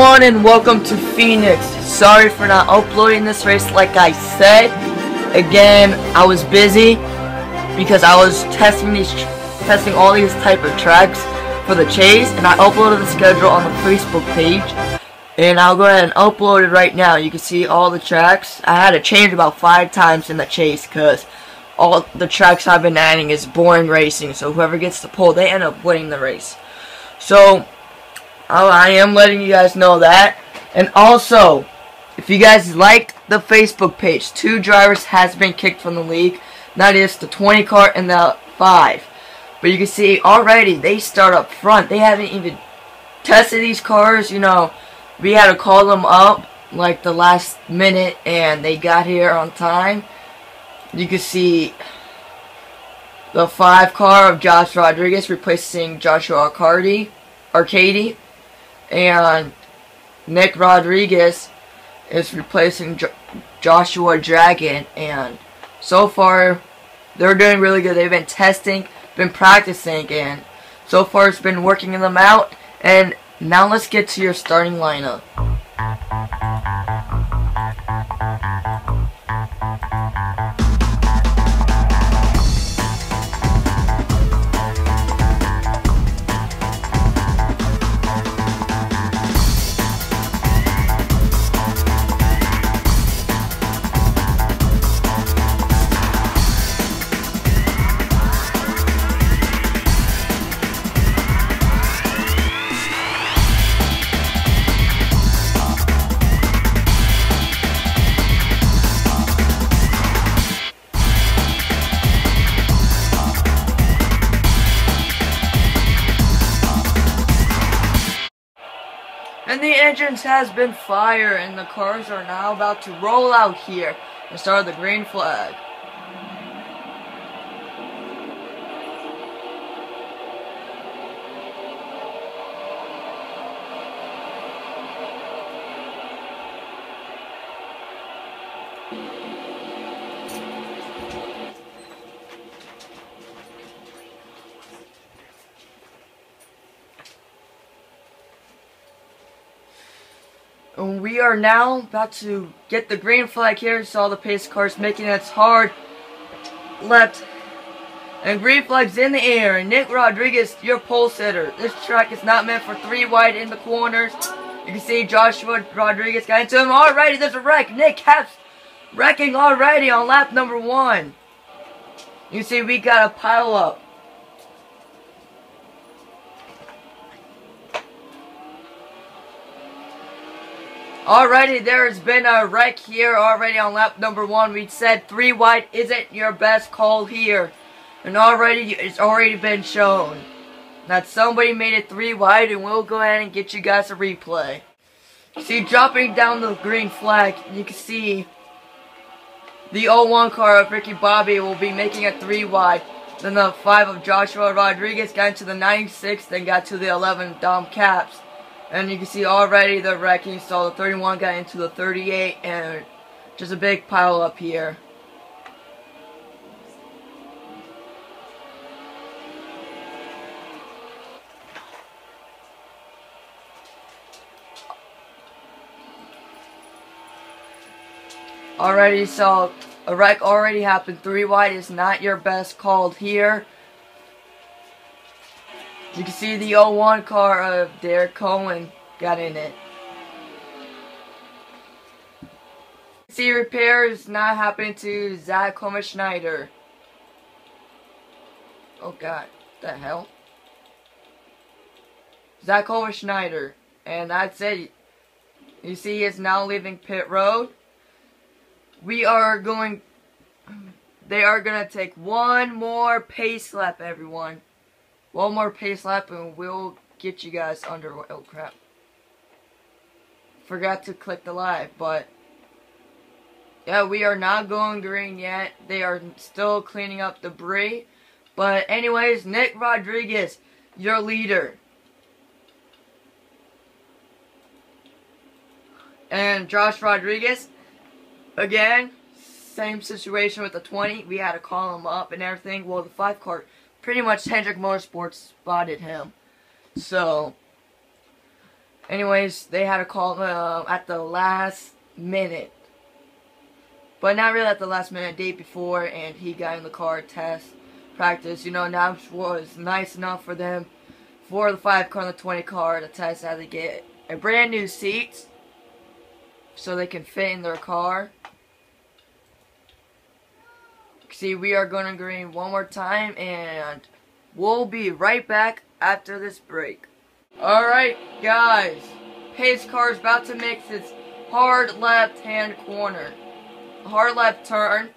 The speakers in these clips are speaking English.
Everyone and welcome to Phoenix. Sorry for not uploading this race like I said. Again, I was busy because I was testing these testing all these type of tracks for the chase and I uploaded the schedule on the Facebook page. And I'll go ahead and upload it right now. You can see all the tracks. I had to change about five times in the chase because all the tracks I've been adding is boring racing. So whoever gets the pole, they end up winning the race. So I am letting you guys know that. And also, if you guys like the Facebook page, two drivers has been kicked from the league. That is the 20 car and the 5. But you can see already they start up front. They haven't even tested these cars, you know we had to call them up like the last minute and they got here on time. You can see the five car of Josh Rodriguez replacing Joshua Arcady, Arcady and Nick Rodriguez is replacing jo Joshua Dragon and so far they're doing really good. They've been testing, been practicing and so far it's been working them out and now let's get to your starting lineup. Engines has been fired and the cars are now about to roll out here and start the green flag. We are now about to get the green flag here. All the pace cars making its hard left. And green flag's in the air. And Nick Rodriguez, your pole sitter. This track is not meant for three wide in the corners. You can see Joshua Rodriguez got into him. Alrighty, there's a wreck. Nick Caps wrecking already on lap number one. You see we got a pile up. Alrighty, there has been a wreck here already on lap number one. We said three wide isn't your best call here. And already, it's already been shown that somebody made it three wide and we'll go ahead and get you guys a replay. See, dropping down the green flag, you can see the 01 car of Ricky Bobby will be making a three wide. Then the 5 of Joshua Rodriguez got into the 96, then got to the 11 Dom Caps. And you can see already the wrecking, so the 31 got into the 38, and just a big pile up here. Already, so a wreck already happened. Three wide is not your best called here. You can see the 01 car of Derek Cohen got in it. See repairs not happening to Zach Coleman Schneider. Oh god, the hell? Zach Coleman Schneider. And that's it. You see he is now leaving pit road. We are going they are gonna take one more pace lap everyone. One more pace lap and we'll get you guys under. Oh crap. Forgot to click the live, but yeah, we are not going green yet. They are still cleaning up debris. But anyways, Nick Rodriguez, your leader. And Josh Rodriguez, again, same situation with the 20. We had to call him up and everything. Well, the 5 car pretty much Hendrick Motorsports spotted him. So, Anyways, they had to call uh, at the last minute. But not really at the last minute, day before, and he got in the car test practice. You know, that was nice enough for them for the 5 car and the 20 car to test how to get a brand new seats so they can fit in their car. See, we are going to green one more time, and we'll be right back after this break. Alright, guys. Pace car is about to make its hard left-hand corner. Hard left turn.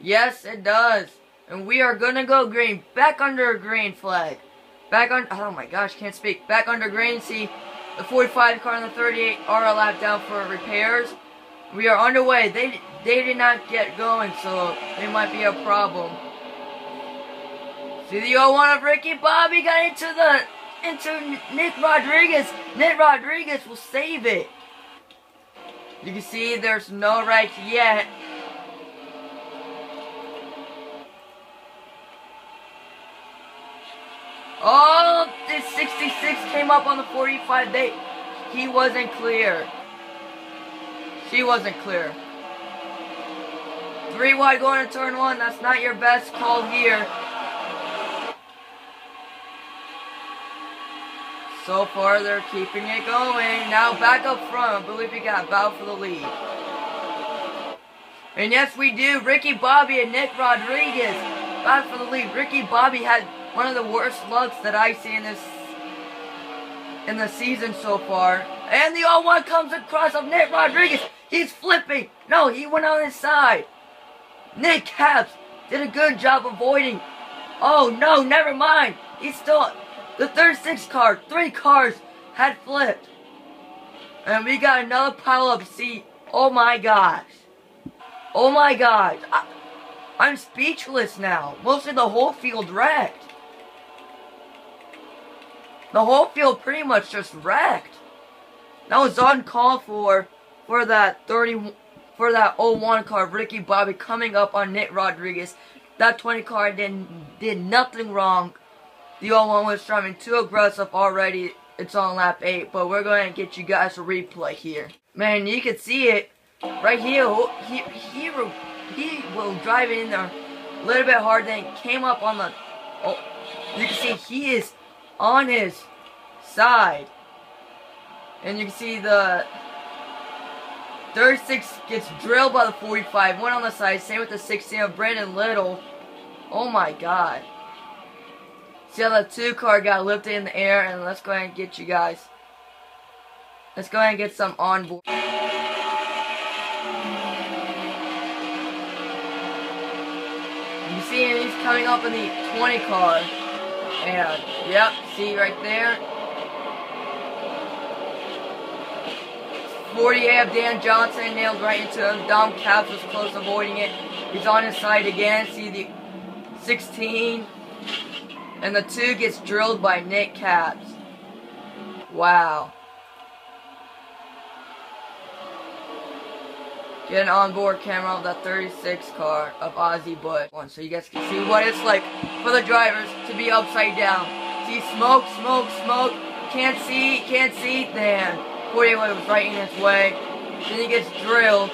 Yes, it does. And we are going to go green. Back under a green flag. Back on, oh my gosh, can't speak. Back under green, see, the 45 car and the 38 are a lap down for repairs. We are underway. They they did not get going, so they might be a problem. See the 01 of Ricky Bobby got into the into Nick Rodriguez. Nick Rodriguez will save it. You can see there's no right yet. Oh, this 66 came up on the 45 day. He wasn't clear. She wasn't clear. Three wide going to turn one. That's not your best call here. So far, they're keeping it going. Now back up front. I believe you got Bow for the lead. And yes, we do. Ricky Bobby and Nick Rodriguez. Back for the lead. Ricky Bobby had one of the worst looks that I see in this in the season so far. And the 0-1 comes across of Nick Rodriguez. He's flipping. No, he went on his side. Nick Caps did a good job avoiding. Oh no, never mind. He's still the 36 car. Three cars had flipped. And we got another pile up. See, oh my gosh. Oh my gosh. I, I'm speechless now. Mostly the whole field wrecked. The whole field pretty much just wrecked. That was uncalled for for that 30 for that 01 car, Ricky Bobby coming up on Nick Rodriguez. That 20 car did, did nothing wrong. The 01 was driving too aggressive already. It's on lap 8, but we're going to get you guys a replay here. Man, you can see it right here. He, he, he will drive in there a little bit hard, then came up on the... Oh, you can see he is on his side. And you can see the 36 gets drilled by the 45. One on the side. Same with the 16 of Brandon Little. Oh my god. See how the two car got lifted in the air. And let's go ahead and get you guys. Let's go ahead and get some on board. You see he's coming up in the 20 car. And, yep, see right there. 48 of Dan Johnson nailed right into him. Dom Caps was close avoiding it. He's on his side again. See the 16. And the 2 gets drilled by Nick Caps. Wow. Get an onboard camera of the 36 car of Ozzie Bush. One, so you guys can see what it's like for the drivers to be upside down. See smoke, smoke, smoke. Can't see, can't see. Then 41 was right in its way. Then he gets drilled.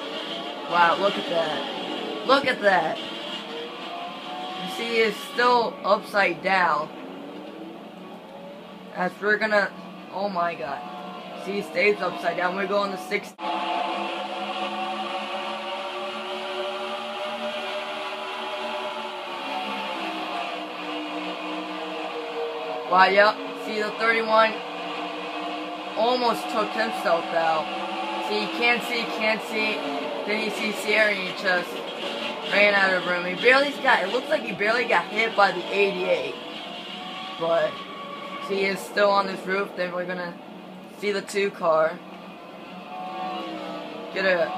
Wow, look at that. Look at that. You see, it's still upside down. As we're gonna, oh my god. See, he stays upside down. We're going to 60. Wow, yep. See the 31 almost took himself out. See, he can't see, can't see. Then he sees Sierra and he just ran out of room. He barely got, it looks like he barely got hit by the 88. But, see, he is still on this roof. Then we're gonna see the two car. Get a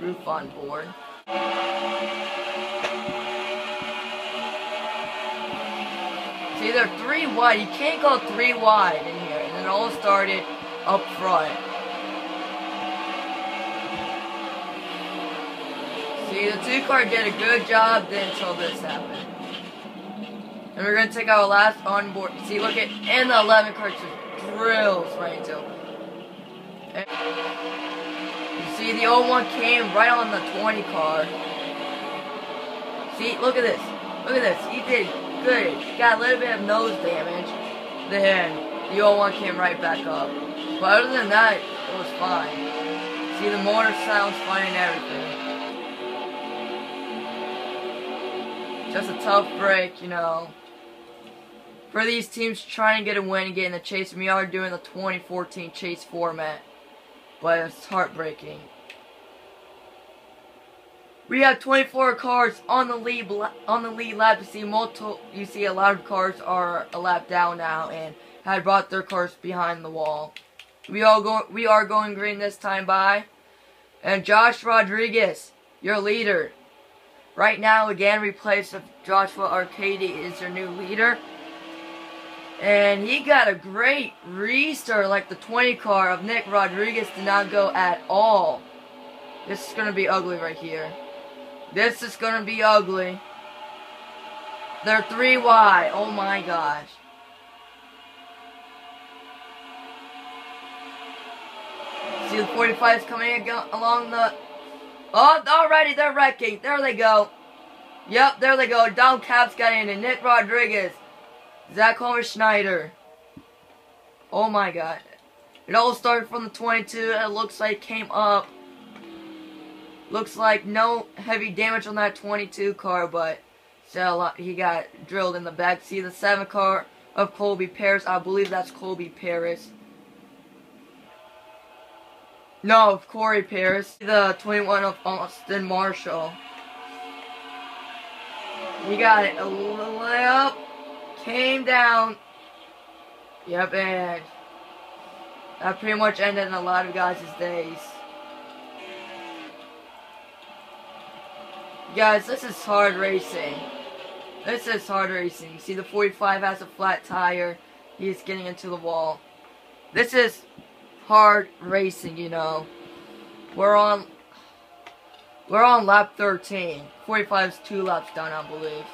roof on board. See, they're three wide. You can't go three wide it all started up front. See, the two car did a good job until this happened. And we're gonna take our last onboard. See, look at and the 11 car just drills right into. And see, the old one came right on the 20 car. See, look at this. Look at this. He did good. He got a little bit of nose damage. Then the old one came right back up. But other than that, it was fine. See, the motor sounds fine and everything. Just a tough break, you know. For these teams trying to get a win and get in the chase, we are doing the 2014 chase format. But it's heartbreaking. We have 24 cars on the lead on the lead lap. You see multiple. You see a lot of cars are a lap down now and had brought their cars behind the wall. We all go. We are going green this time by, and Josh Rodriguez, your leader. Right now, again, replaced of Joshua Arcady is your new leader. And he got a great restart like the 20 car of Nick Rodriguez did not go at all. This is to be ugly right here. This is to be ugly. They're 3 wide. Oh my gosh. See the 45s coming along the... Oh, already they're wrecking. There they go. Yep, there they go. Dom Caps got in and Nick Rodriguez. Zach Homer Schneider. Oh my god. It all started from the 22 and it looks like came up. Looks like no heavy damage on that 22 car, but still uh, he got drilled in the back. See the 7 car of Colby Paris. I believe that's Colby Paris. No, of Corey Paris. The 21 of Austin Marshall. You got it. A little up came down. Yep, and that pretty much ended in a lot of guys' days. Guys, this is hard racing. This is hard racing. See, the 45 has a flat tire. He's getting into the wall. This is hard racing, you know. We're on... We're on lap 13. 45 is two laps down, I believe.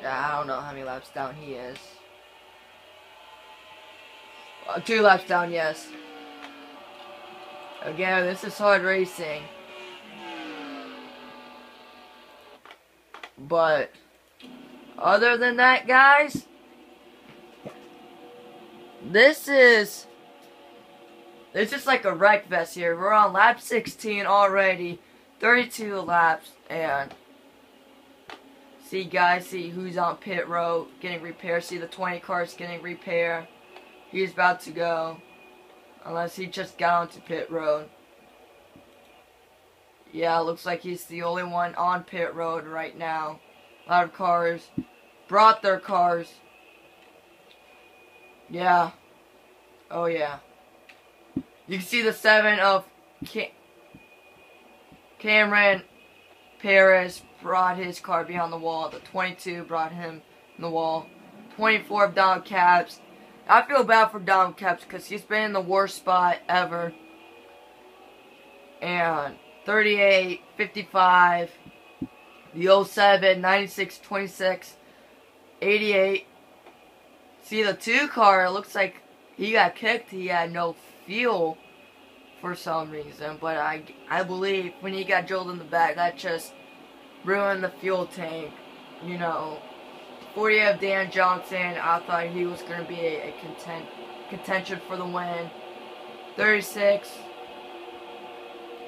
Yeah, I don't know how many laps down he is. Uh, two laps down, yes. Again, this is hard racing. But, other than that, guys, this is, it's just like a wreck vest here. We're on lap 16 already, 32 laps, and See guys, see who's on pit road getting repaired. See the 20 cars getting repaired. He's about to go. Unless he just got onto pit road. Yeah, looks like he's the only one on pit road right now. A lot of cars brought their cars. Yeah. Oh yeah. You can see the 7 of Cam Cameron Paris brought his car behind the wall. The 22 brought him in the wall. 24 of Dom Caps. I feel bad for Dom Caps because he's been in the worst spot ever. And 38, 55, the 07, 96, 26, 88. See the two car, it looks like he got kicked. He had no fuel for some reason. But I, I believe when he got drilled in the back, that just ruined the fuel tank. You know, 40 of Dan Johnson, I thought he was going to be a, a content, contention for the win. 36,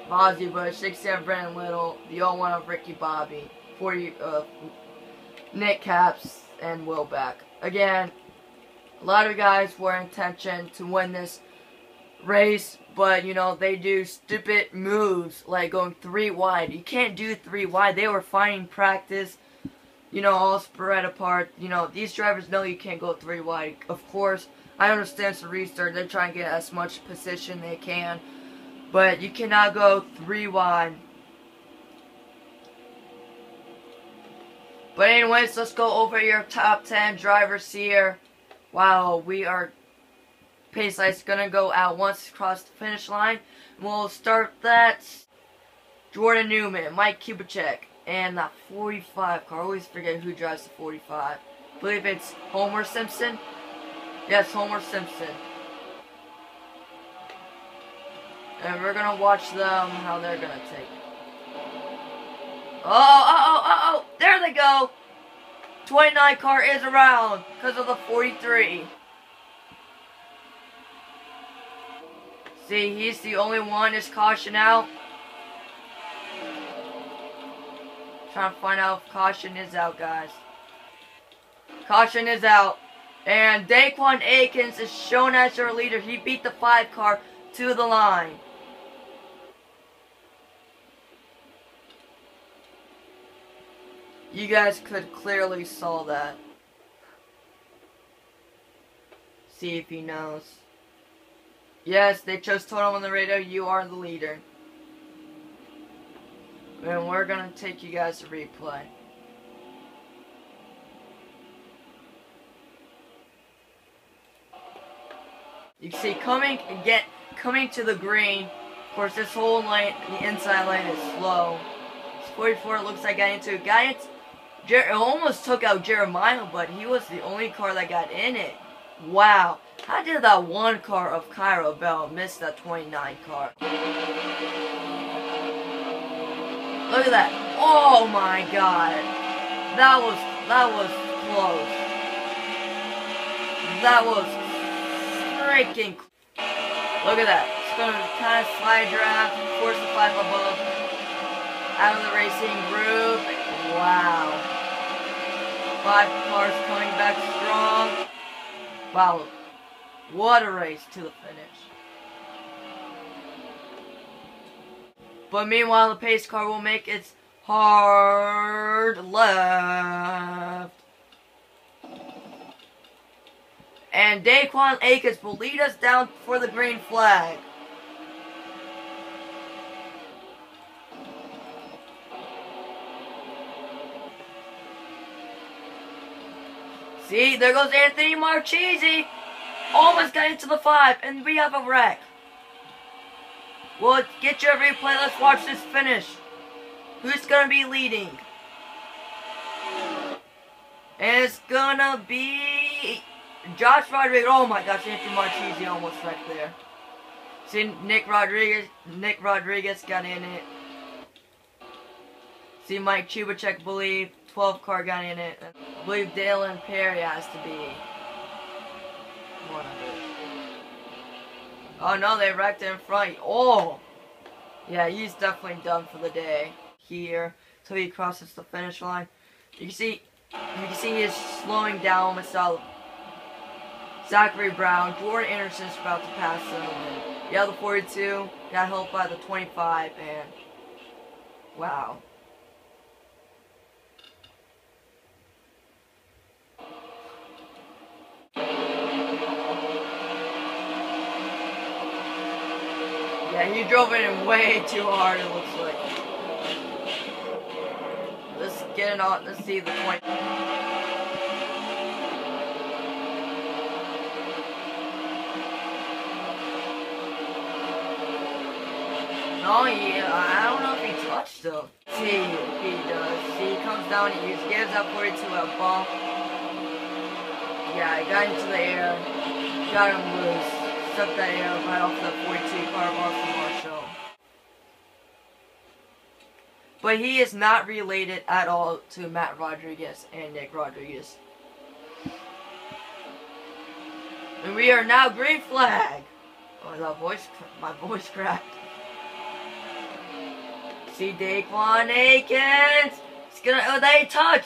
Bozzy Bush, 67 Brandon Little, the 01 of Ricky Bobby, 40 of Nick Caps, and Will Beck. Again, a lot of guys were intention to win this race, but you know, they do stupid moves like going three wide. You can't do three wide. They were finding practice, you know, all spread apart. You know, these drivers know you can't go three wide. Of course, I understand it's a restart. They're trying to get as much position they can. But you cannot go three wide. But anyways, let's go over your top 10 drivers here. Wow, we are pace light's gonna go out once across the finish line. We'll start that Jordan Newman, Mike Kubicek, and that 45 car. I always forget who drives the 45. I believe it's Homer Simpson. Yes, Homer Simpson. And we're gonna watch them how they're gonna take. Oh, oh, oh, oh! There they go! 29 car is around because of the 43. See, he's the only one is caution out. Trying to find out if caution is out, guys. Caution is out. And Daquan Akins is shown as your leader. He beat the five car to the line. You guys could clearly saw that. See if he knows. Yes, they chose him on the radio, you are the leader. And we're gonna take you guys to replay. You see coming again, coming to the green. Of course, this whole lane, the inside lane is slow. 44 looks like got into it. Got into, Jer almost took out Jeremiah, but he was the only car that got in it. Wow. How did that one car of Cairo Bell miss that 29 car? Look at that. Oh my god. That was, that was close. That was freaking Look at that. It's going to kind of slide draft, force the five above, out of the racing groove. Wow. Five cars coming back strong. Wow. What a race to the finish. But meanwhile, the pace car will make its hard left. And Daquan Akins will lead us down for the green flag. See, there goes Anthony Marchese. Almost got into the five, and we have a wreck. Well, get your replay. Let's watch this finish. Who's going to be leading? And it's going to be Josh Rodriguez. Oh my gosh, Anthony Marchese almost wrecked there. See, Nick Rodriguez. Nick Rodriguez got in it. See, Mike Chubacek, believe. 12 car got in it. I believe Dalen Perry has to be one of it. Oh no, they wrecked in front. Oh! Yeah, he's definitely done for the day here. So he crosses the finish line. You can see, you can see he's slowing down myself. Zachary Brown, Jordan is about to pass him. Yeah, the 42 got helped by the 25, and wow. Yeah, you drove it in way too hard, it looks like. Let's get it on, let's see the point. No, yeah, I don't know if he touched though. See, he does. See, he comes down, he gives up 42 a bump. Yeah, he got into the air, got him loose off the 42 car of Austin Marshall. But he is not related at all to Matt Rodriguez and Nick Rodriguez. And we are now green flag. Oh, that voice, my voice cracked. See Daquan Akins. It's gonna, oh, they touch.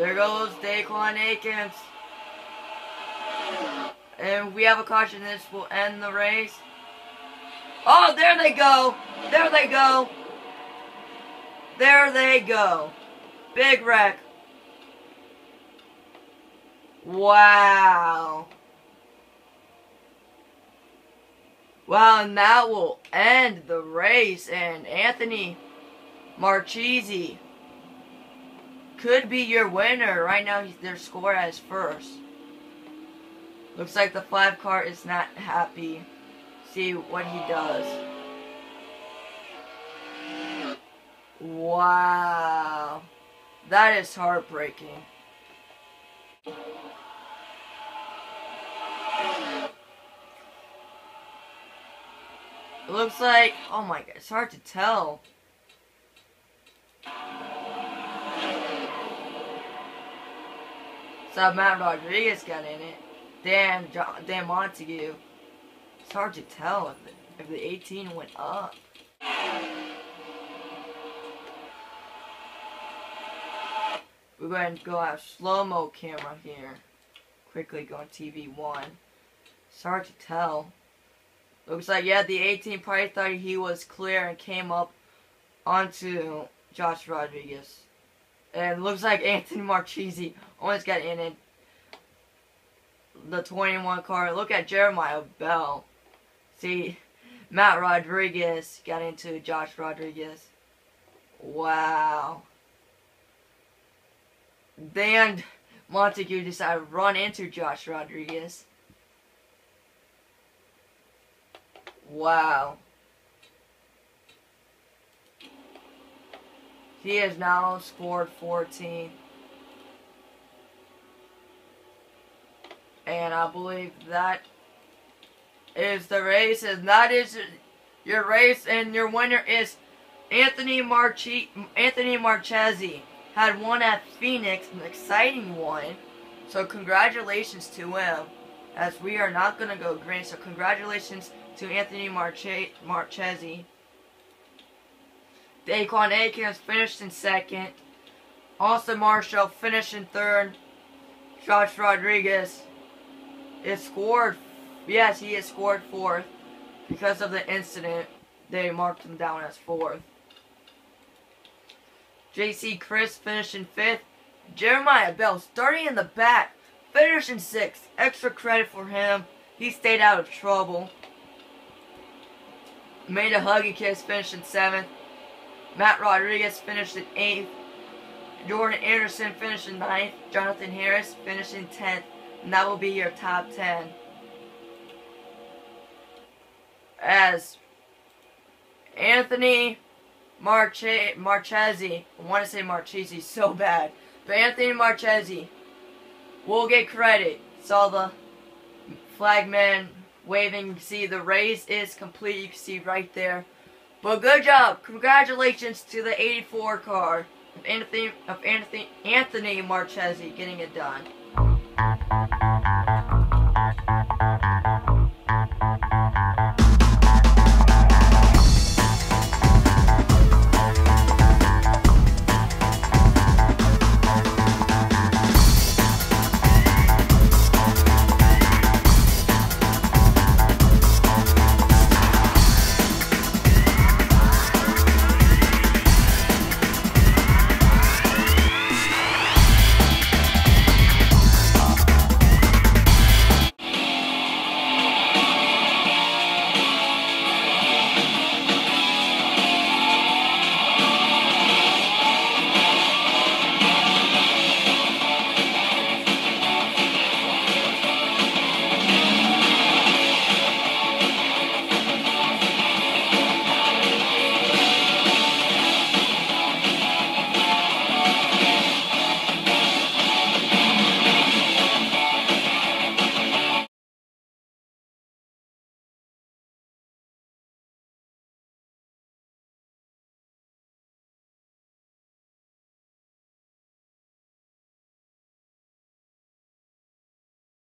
There goes Daquan Akins. And we have a caution. This will end the race. Oh, there they go. There they go. There they go. Big wreck. Wow. Wow, and that will end the race. And Anthony Marchese could be your winner. Right now, their score as first. Looks like the five car is not happy. See what he does. Wow. That is heartbreaking. It looks like, oh my god, it's hard to tell. So Matt Rodriguez got in it. Dan, John, Dan Montague. It's hard to tell if the, if the 18 went up. We're going to go out slow-mo camera here. Quickly go on TV1. It's hard to tell. Looks like, yeah, the 18 probably thought he was clear and came up onto Josh Rodriguez. And looks like Anthony Marchese almost got in it. The 21 car. Look at Jeremiah Bell. See, Matt Rodriguez got into Josh Rodriguez. Wow. Then Montague decided to run into Josh Rodriguez. Wow. He has now scored 14. And I believe that is the race, and that is your race, and your winner is Anthony Marchi Anthony Marchese. Had one at Phoenix, an exciting one. So congratulations to him, as we are not going to go green. So congratulations to Anthony Marche Marchese. Daquan Akins finished in second. Austin Marshall finished in third. Josh Rodriguez is scored. Yes, he has scored fourth. Because of the incident, they marked him down as fourth. JC Chris finished in fifth. Jeremiah Bell starting in the back, finished in sixth. Extra credit for him. He stayed out of trouble. Made a huggy kiss, finished in seventh. Matt Rodriguez finished in 8th. Jordan Anderson finished in 9th. Jonathan Harris finished in 10th. And that will be your top 10. As Anthony Marche Marchese, I want to say Marchese so bad, but Anthony Marchese will get credit. Saw the flagman waving. See the race is complete. You can see right there. But good job. Congratulations to the 84 car of Anthony, of Anthony, Anthony Marchese getting it done.